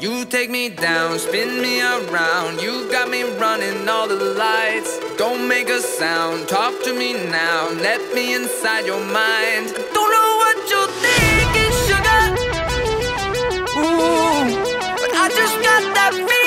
You take me down, spin me around. You got me running all the lights. Don't make a sound, talk to me now. Let me inside your mind. I Don't know what you're thinking, sugar. Ooh, but I just got that feeling.